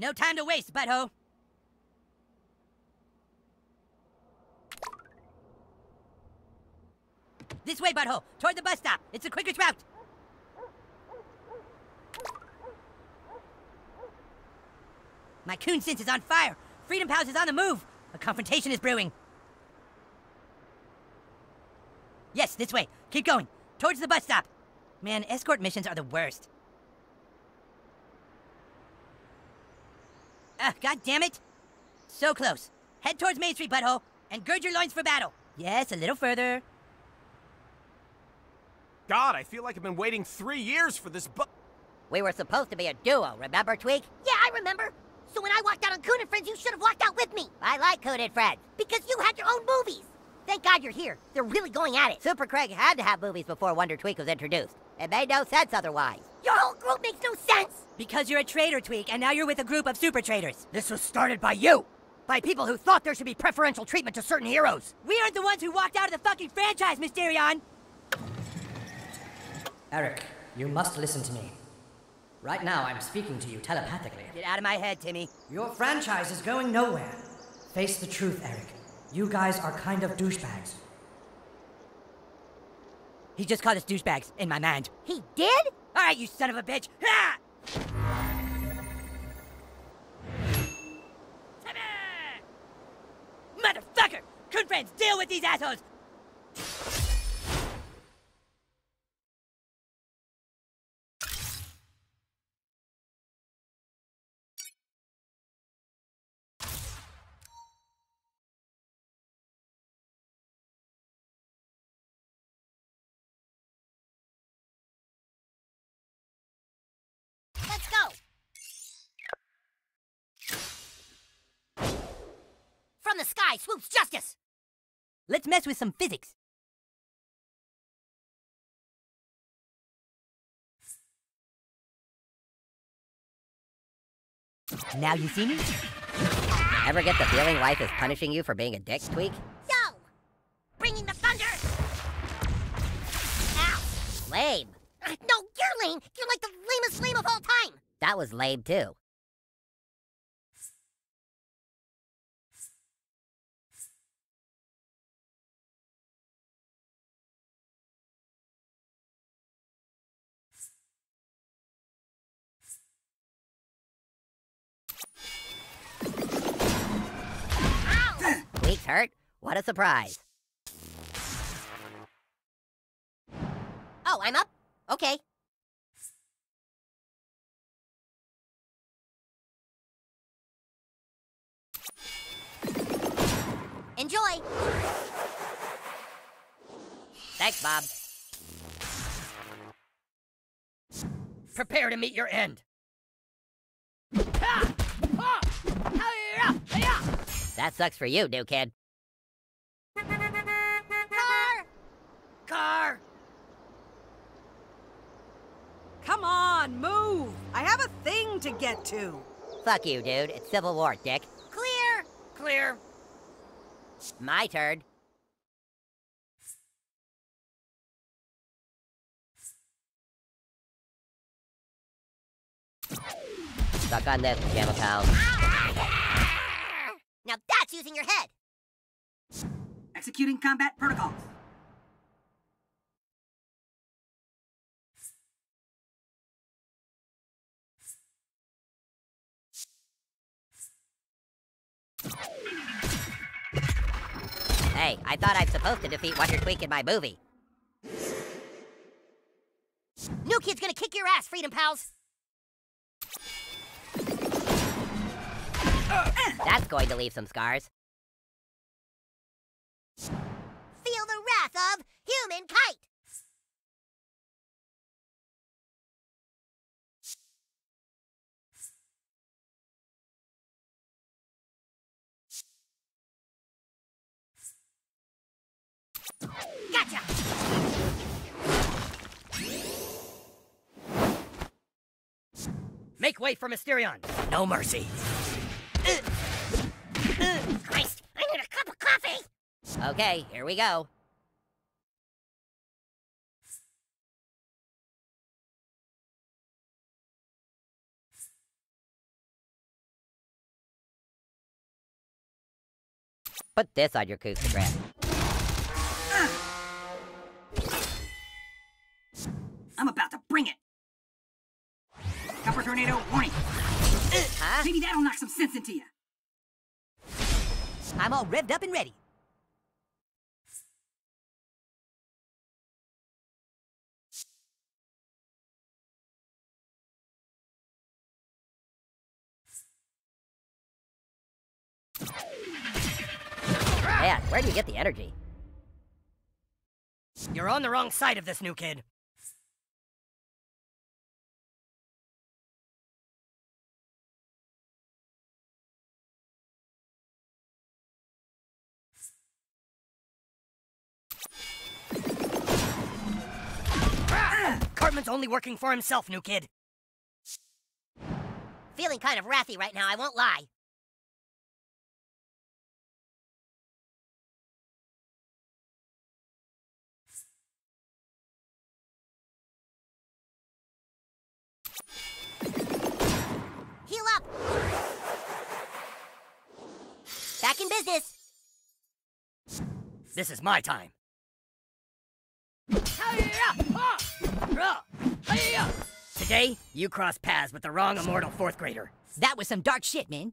No time to waste, butthole. This way, butthole. Toward the bus stop. It's the quickest route. My coon sense is on fire. Freedom Pals is on the move. A confrontation is brewing. Yes, this way. Keep going. Towards the bus stop. Man, escort missions are the worst. Ah, God damn it! So close. Head towards Main Street, butthole, and gird your loins for battle. Yes, a little further. God, I feel like I've been waiting three years for this bu- We were supposed to be a duo, remember, Tweek? Yeah, I remember. So when I walked out on Coon and Friends, you should have walked out with me. I like Coon and Friends. Because you had your own movies. Thank God you're here. They're really going at it. Super Craig had to have movies before Wonder Tweek was introduced. It made no sense otherwise. Your whole group makes no sense. Because you're a traitor, Tweek, and now you're with a group of super traitors. This was started by you! By people who thought there should be preferential treatment to certain heroes! We aren't the ones who walked out of the fucking franchise, Mysterion! Eric, you must listen to me. Right now, I'm speaking to you telepathically. Get out of my head, Timmy. Your franchise is going nowhere. Face the truth, Eric. You guys are kind of douchebags. He just called us douchebags, in my mind. He did? Alright, you son of a bitch! Timmy! Motherfucker! Coon friends, deal with these assholes! The sky swoops justice. Let's mess with some physics. Now you see me? Ever get the feeling life is punishing you for being a dick, Tweek? Yo! Bringing the thunder! Ow! Lame. No, you're lame! You're like the lamest lame of all time! That was lame, too. Ow! Tweek's hurt? What a surprise. Oh, I'm up? Okay. Enjoy! Thanks, Bob. Prepare to meet your end! That sucks for you, new kid. Car! Car! Come on, move! I have a thing to get to. Fuck you, dude. It's Civil War, dick. Clear! Clear. My turn. Stuck on this, Gamma Pals. Now that's using your head! Executing combat protocols. Hey, I thought I'm supposed to defeat Wonder Tweek in my movie. New kid's gonna kick your ass, Freedom Pals! That's going to leave some scars. Feel the wrath of Human Kite! Gotcha! Make way for Mysterion. No mercy. Okay, here we go. Put this on your acoustic grip. I'm about to bring it. Copper tornado warning. Huh? Maybe that'll knock some sense into you. I'm all revved up and ready. Where do you get the energy? You're on the wrong side of this new kid. Cartman's only working for himself, new kid. Feeling kind of wrathy right now, I won't lie. Back in business! This is my time. Today, you cross paths with the wrong immortal fourth grader. That was some dark shit, man.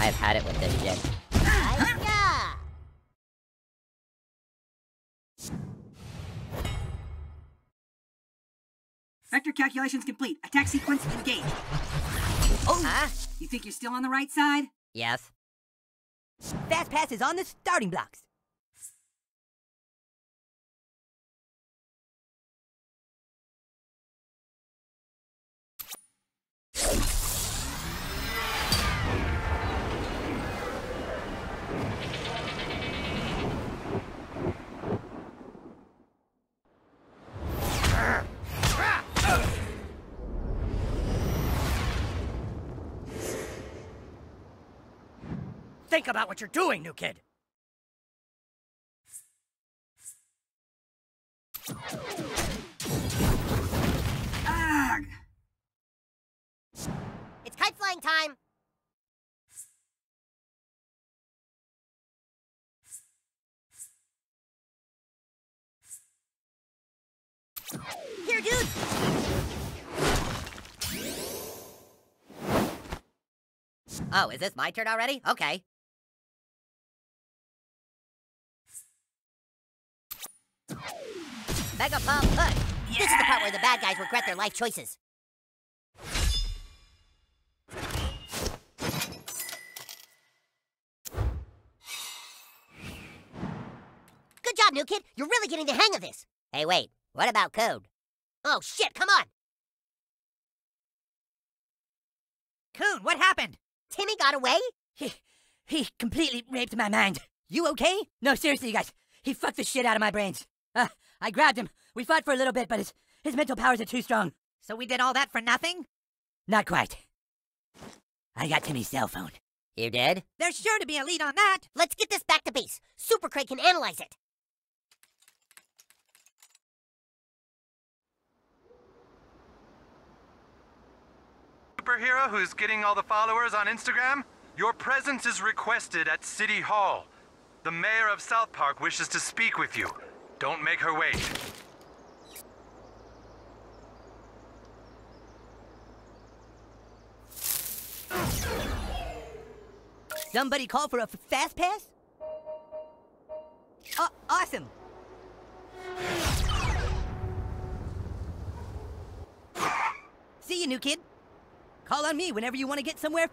I've had it with this shit. Vector calculations complete. Attack sequence engaged. Oh, Huh? You think you're still on the right side? Yes. Fast Pass is on the starting blocks. Think about what you're doing, new kid. Ugh. It's kite flying time! Here, dude! Oh, is this my turn already? Okay. Mega Pump Push! This is the part where the bad guys regret their life choices. Good job, new kid. You're really getting the hang of this. Hey, wait. What about code? Oh, shit, come on. Coon, what happened? Timmy got away? He, he completely raped my mind. You okay? No, seriously, you guys. He fucked the shit out of my brains. Uh, I grabbed him. We fought for a little bit, but his, his mental powers are too strong. So we did all that for nothing? Not quite. I got Timmy's cell phone. You did? There's sure to be a lead on that. Let's get this back to base. Super Craig can analyze it. superhero who's getting all the followers on Instagram? Your presence is requested at City Hall. The mayor of South Park wishes to speak with you. Don't make her wait. Somebody call for a fast pass? Oh, awesome. See you, new kid. Call on me whenever you want to get somewhere.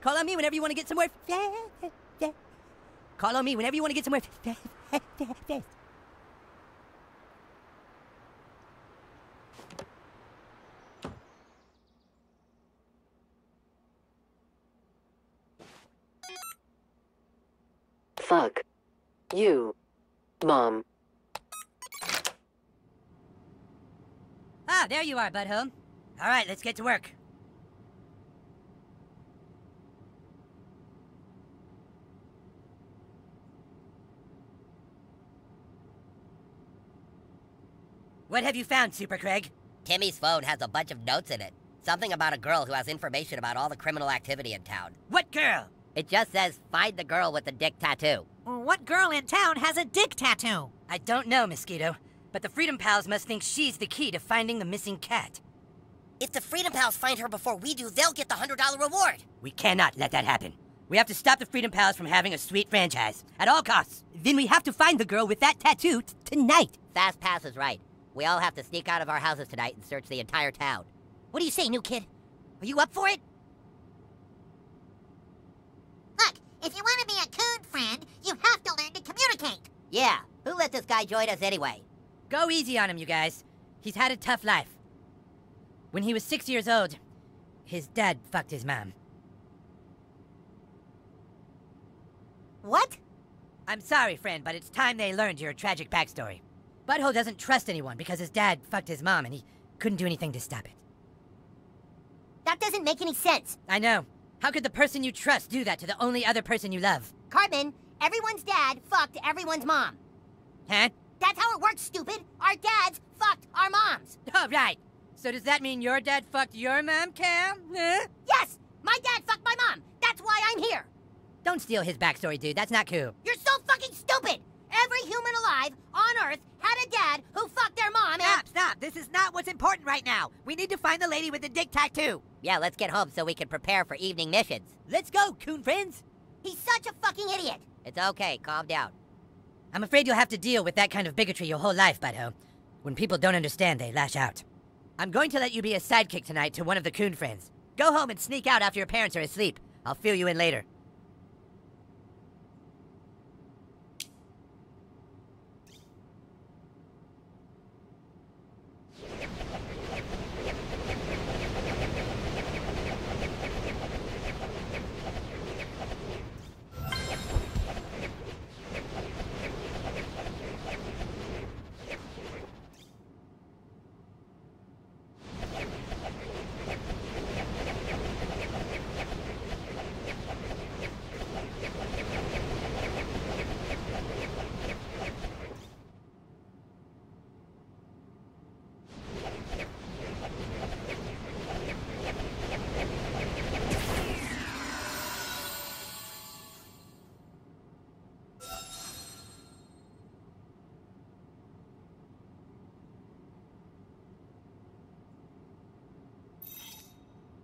Call on me whenever you want to get somewhere. Call on me whenever you want to get somewhere. Fuck. You. Mom. Ah, there you are, butthole. All right, let's get to work. What have you found, Super Craig? Timmy's phone has a bunch of notes in it. Something about a girl who has information about all the criminal activity in town. What girl? It just says, find the girl with the dick tattoo. What girl in town has a dick tattoo? I don't know, Mosquito, but the Freedom Pals must think she's the key to finding the missing cat. If the Freedom Pals find her before we do, they'll get the $100 reward. We cannot let that happen. We have to stop the Freedom Pals from having a sweet franchise at all costs. Then we have to find the girl with that tattoo tonight. Fast Pass is right. We all have to sneak out of our houses tonight and search the entire town. What do you say, new kid? Are you up for it? If you want to be a coon friend, you have to learn to communicate. Yeah, who let this guy join us anyway? Go easy on him, you guys. He's had a tough life. When he was six years old, his dad fucked his mom. What? I'm sorry, friend, but it's time they learned your tragic backstory. Butthole doesn't trust anyone because his dad fucked his mom and he couldn't do anything to stop it. That doesn't make any sense. I know. How could the person you trust do that to the only other person you love? Cartman, everyone's dad fucked everyone's mom. Huh? That's how it works, stupid. Our dads fucked our moms. Oh, right. So does that mean your dad fucked your mom, Cam? Huh? Yes, my dad fucked my mom. That's why I'm here. Don't steal his backstory, dude. That's not cool. You're so fucking stupid. Every human alive on Earth had a dad who fucked their mom and... Stop, stop. This is not what's important right now. We need to find the lady with the dick tattoo. Yeah, let's get home so we can prepare for evening missions. Let's go, coon friends. He's such a fucking idiot. It's okay, calm down. I'm afraid you'll have to deal with that kind of bigotry your whole life, Butthole. When people don't understand, they lash out. I'm going to let you be a sidekick tonight to one of the coon friends. Go home and sneak out after your parents are asleep. I'll fill you in later.